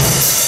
you